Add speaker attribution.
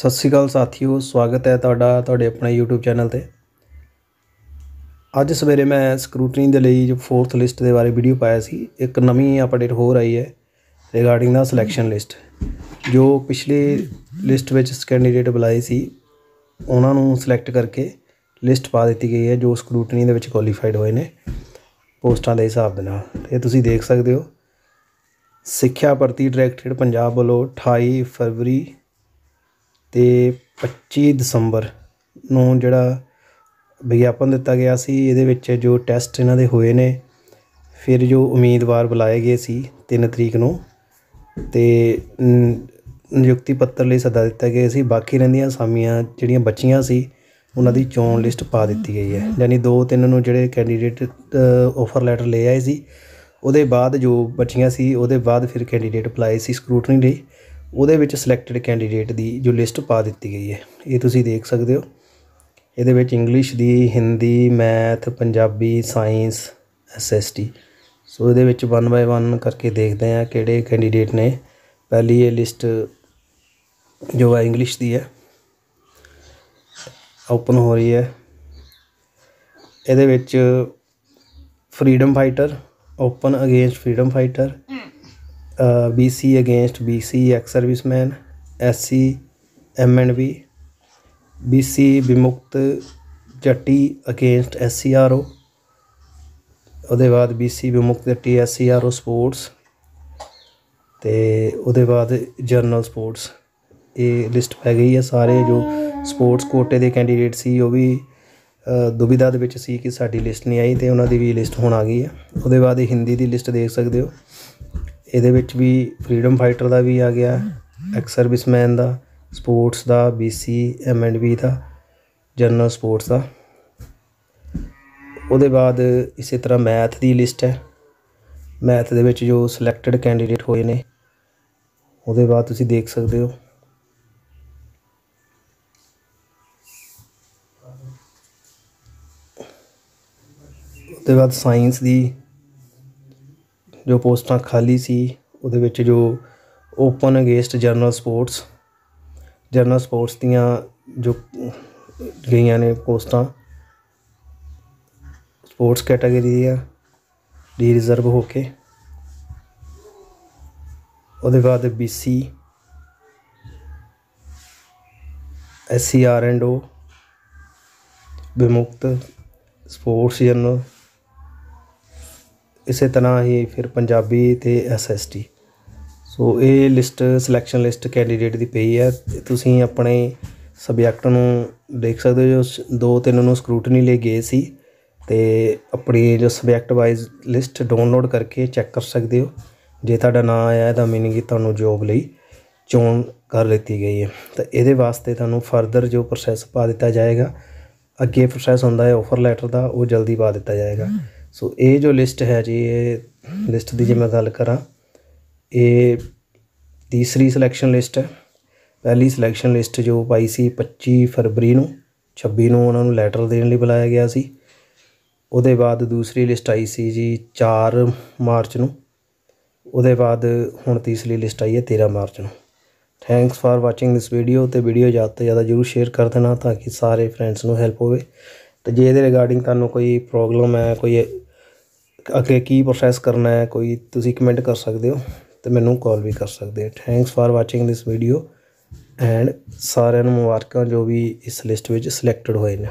Speaker 1: ਸਤਿ ਸ਼੍ਰੀ ਅਕਾਲ ਸਾਥੀਓ, ਸਵਾਗਤ ਹੈ ਤੁਹਾਡਾ ਤੁਹਾਡੇ ਆਪਣੇ YouTube ਚੈਨਲ ਤੇ। ਅੱਜ ਸਵੇਰੇ ਮੈਂ ਸਕਰੂਟਨੀ ਦੇ ਲਈ ਜੋ ਫੋਰਥ ਲਿਸਟ ਦੇ ਬਾਰੇ ਵੀਡੀਓ ਪਾਇਆ ਸੀ, ਇੱਕ ਨਵੀਂ ਅਪਡੇਟ ਹੋਰ ਆਈ ਹੈ ਰਿਗਾਰਡਿੰਗ ਦਾ ਸਿਲੈਕਸ਼ਨ ਲਿਸਟ ਜੋ ਪਿਛਲੇ ਲਿਸਟ ਵਿੱਚ ਕੈਂਡੀਡੇਟ ਬੁਲਾਏ ਸੀ, ਉਹਨਾਂ ਨੂੰ ਸਿਲੈਕਟ ਕਰਕੇ ਲਿਸਟ ਪਾ ਦਿੱਤੀ ਗਈ ਹੈ, ਜੋ ਸਕਰੂਟਨੀ ਦੇ ਵਿੱਚ ਕੁਆਲੀਫਾਈਡ ਹੋਏ ਨੇ ਪੋਸਟਾਂ ਦੇ ਹਿਸਾਬ ਦੇ ਨਾਲ। ਇਹ ਤੁਸੀਂ ਦੇਖ ਸਕਦੇ ਹੋ। ਸਿੱਖਿਆ ਪ੍ਰਤੀ ਡਾਇਰੈਕਟਰੇਟ ਪੰਜਾਬ ਵੱਲੋਂ 28 ਫਰਵਰੀ ਤੇ 25 ਦਸੰਬਰ ਨੂੰ ਜਿਹੜਾ ਵਿਗਿਆਪਨ ਦਿੱਤਾ ਗਿਆ ਸੀ, ਇਹਦੇ ਵਿੱਚ ਜੋ ਟੈਸਟ ਇਹਨਾਂ ਦੇ ਹੋਏ ਨੇ, ਫਿਰ ਜੋ ਉਮੀਦਵਾਰ ਬੁਲਾਏ ਗਏ ਸੀ ਤਿੰਨ ਤਰੀਕ ਨੂੰ ਅਤੇ ਨਿਯੁਕਤੀ ਪੱਤਰ ਲਈ ਸੱਦਾ ਦਿੱਤਾ ਗਿਆ ਸੀ। ਬਾਕੀ ਰਹਿੰਦੀਆਂ ਅਸਾਮੀਆਂ ਜਿਹੜੀਆਂ ਬੱਚੀਆਂ ਸੀ, ਉਹਨਾਂ ਦੀ ਚੋਣ ਲਿਸਟ ਪਾ ਦਿੱਤੀ ਗਈ ਹੈ। ਯਾਨੀ 2-3 ਨੂੰ ਜਿਹੜੇ ਕੈਂਡੀਡੇਟ ਆਫਰ ਲੈਟਰ ਲੈ ਆਏ ਸੀ, ਉਹਦੇ ਬਾਅਦ ਜੋ ਬੱਚੀਆਂ ਸੀ, ਉਹਦੇ ਬਾਅਦ ਫਿਰ ਕੈਂਡੀਡੇਟ ਅਪਲਾਈ ਸੀ ਸਕਰੂਟਨੀ ਲਈ। ਉਹਦੇ ਵਿੱਚ ਸਿਲੈਕਟਡ ਕੈਂਡੀਡੇਟ ਦੀ ਜੋ ਲਿਸਟ ਪਾ ਦਿੱਤੀ ਗਈ ਹੈ, ਇਹ ਤੁਸੀਂ ਦੇਖ ਸਕਦੇ ਹੋ। ਇਹਦੇ ਵਿੱਚ ਇੰਗਲਿਸ਼ ਦੀ Hindi math Punjabi science SST so ਇਹਦੇ ਵਿੱਚ 1 ਬਾਈ 1 ਕਰਕੇ ਦੇਖਦੇ ਹਾਂ ਕਿਹੜੇ ਕੈਂਡੀਡੇਟ ਨੇ। ਪਹਿਲੀ ਇਹ ਲਿਸਟ ਜੋ ਹੈ ਇੰਗਲਿਸ਼ ਦੀ ਹੈ ਓਪਨ ਹੋ ਰਹੀ ਹੈ। ਇਹਦੇ ਵਿੱਚ freedom fighter open against freedom fighter BC against BC ex serviceman SC MNB BC ਵਿਮੁਕਤ ਜੱਟੀ ਅਗੇਂਸਟ ਐਸਸੀਆਰਓ ਉਹਦੇ ਬਾਅਦ ਬੀਸੀ ਵਿਮੁਕਤ ਜੱਟੀ ਐਸਸੀਆਰਓ ਸਪੋਰਟਸ ਤੇ ਉਹਦੇ ਬਾਅਦ ਜਰਨਲ ਸਪੋਰਟਸ ਇਹ ਲਿਸਟ ਪੈ ਗਈ ਹੈ ਸਾਰੇ ਜੋ ਸਪੋਰਟਸ ਕੋਟੇ ਦੇ ਕੈਂਡੀਡੇਟ ਸੀ ਉਹ ਵੀ ਅ, ਦੁਬਿਧਾ ਦੇ ਵਿੱਚ ਸੀ ਕਿ ਸਾਡੀ ਲਿਸਟ ਨਹੀਂ ਆਈ ਤੇ ਉਹਨਾਂ ਦੀ ਵੀ ਲਿਸਟ ਹੁਣ ਆ ਗਈ ਹੈ। ਉਹਦੇ ਬਾਅਦ ਇਹ ਹਿੰਦੀ ਦੀ ਲਿਸਟ ਦੇਖ ਸਕਦੇ ਹੋ। ਇਹਦੇ ਵਿੱਚ ਵੀ ਫਰੀडम ਫਾਈਟਰ ਦਾ ਵੀ ਆ ਗਿਆ ਐਕਸ ਸਰਵਿਸਮੈਨ ਦਾ ਸਪੋਰਟਸ ਦਾ ਬੀਸੀ ਬੀ ਦਾ ਜਨਰਲ ਸਪੋਰਟਸ ਦਾ। ਉਹਦੇ ਬਾਅਦ ਇਸੇ ਤਰ੍ਹਾਂ ਮੈਥ ਦੀ ਲਿਸਟ ਹੈ। ਮੈਥ ਦੇ ਵਿੱਚ ਜੋ ਸਿਲੈਕਟਡ ਕੈਂਡੀਡੇਟ ਹੋਏ ਨੇ, ਉਹਦੇ ਬਾਅਦ ਤੁਸੀਂ ਦੇਖ ਸਕਦੇ ਹੋ। ਉਹਦੇ ਬਾਅਦ ਸਾਇੰਸ ਦੀ ਜੋ ਪੋਸਟਾਂ ਖਾਲੀ ਸੀ, ਉਹਦੇ ਵਿੱਚ ਜੋ open against general sports general sports ਦੀਆਂ ਜੋ ਗਈਆਂ ਨੇ ਪੋਸਟਾਂ ਸਪੋਰਟਸ ਕੈਟਾਗਰੀ ਦੀਆਂ ਡੀ ਰਿਜ਼ਰਵ ਹੋ ਕੇ। ਉਹਦੇ ਬਾਅਦ BC SC R and O ਵਿਮੁਕਤ sports general ਇਸੇ ਤਰ੍ਹਾਂ ਹੀ ਫਿਰ ਪੰਜਾਬੀ ਤੇ ਐਸਐਸਟੀ ਸੋ ਇਹ ਲਿਸਟ ਸਿਲੈਕਸ਼ਨ ਲਿਸਟ ਕੈਂਡੀਡੇਟ ਦੀ ਪਈ ਹੈ। ਤੁਸੀਂ ਆਪਣੇ ਸਬਜੈਕਟ ਨੂੰ ਦੇਖ ਸਕਦੇ ਹੋ ਜੋ ਦੋ ਤਿੰਨ ਨੂੰ ਸਕਰੂਟਨੀ ਲਈ ਗਏ ਸੀ। ਤੇ ਆਪਣੀ ਜੋ ਸਬਜੈਕਟ ਵਾਈਜ਼ ਲਿਸਟ ਡਾਊਨਲੋਡ ਕਰਕੇ ਚੈੱਕ ਕਰ ਸਕਦੇ ਹੋ। ਜੇ ਤੁਹਾਡਾ ਨਾਂ ਆਇਆ ਇਹਦਾ ਮੀਨਿੰਗ ਕਿ ਤੁਹਾਨੂੰ ਜੋਬ ਲਈ ਚੋਣ ਕਰ ਲਿੱਤੀ ਗਈ ਹੈ। ਤਾਂ ਇਹਦੇ ਵਾਸਤੇ ਤੁਹਾਨੂੰ ਫਰਦਰ ਜੋ ਪ੍ਰੋਸੈਸ ਪਾ ਦਿੱਤਾ ਜਾਏਗਾ, ਅੱਗੇ ਪ੍ਰੋਸੈਸ ਹੁੰਦਾ ਹੈ ਆਫਰ ਲੈਟਰ ਦਾ, ਉਹ ਜਲਦੀ ਪਾ ਦਿੱਤਾ ਜਾਏਗਾ। ਸੋ ਇਹ ਜੋ ਲਿਸਟ ਹੈ ਜੀ, ਇਹ ਲਿਸਟ ਦੀ ਜੇ ਮੈਂ ਗੱਲ ਕਰਾਂ, ਇਹ ਤੀਸਰੀ ਸਿਲੈਕਸ਼ਨ ਲਿਸਟ ਹੈ। ਪਹਿਲੀ ਸਿਲੈਕਸ਼ਨ ਲਿਸਟ ਜੋ ਪਾਈ ਸੀ 25 ਫਰਵਰੀ ਨੂੰ 26 ਨੂੰ ਉਹਨਾਂ ਨੂੰ ਲੈਟਰ ਦੇਣ ਲਈ ਬੁਲਾਇਆ ਗਿਆ ਸੀ। ਉਹਦੇ ਬਾਅਦ ਦੂਸਰੀ ਲਿਸਟ ਆਈ ਸੀ ਜੀ 4 ਮਾਰਚ ਨੂੰ। ਉਹਦੇ ਬਾਅਦ ਹੁਣ ਤੀਸਰੀ ਲਿਸਟ ਆਈ ਹੈ 13 ਮਾਰਚ ਨੂੰ। Thanks for watching this video ਤੇ ਵੀਡੀਓ ਜ਼ਿਆਦਾ ਤੋਂ ਜ਼ਿਆਦਾ ਜਰੂਰ ਸ਼ੇਅਰ ਕਰ ਦੇਣਾ ਤਾਂ ਕਿ ਸਾਰੇ ਫਰੈਂਡਸ ਨੂੰ ਹੈਲਪ ਹੋਵੇ। ਅਤੇ ਜੇ ਇਹਦੇ ਰਿਗਾਰਡਿੰਗ ਤੁਹਾਨੂੰ ਕੋਈ ਪ੍ਰੋਬਲਮ ਹੈ, ਕੋਈ ਅੱਗੇ ਕੀ ਪ੍ਰੋਸੈਸ ਕਰਨਾ ਹੈ, ਕੋਈ ਤੁਸੀਂ ਕਮੈਂਟ ਕਰ ਸਕਦੇ ਹੋ ਅਤੇ ਮੈਨੂੰ ਕਾਲ ਵੀ ਕਰ ਸਕਦੇ ਹੋ। Thanks for watching this video and ਸਾਰਿਆਂ ਨੂੰ ਮੁਬਾਰਕਾਂ ਜੋ ਵੀ ਇਸ ਲਿਸਟ ਵਿੱਚ ਸਿਲੈਕਟਡ ਹੋਏ ਨੇ।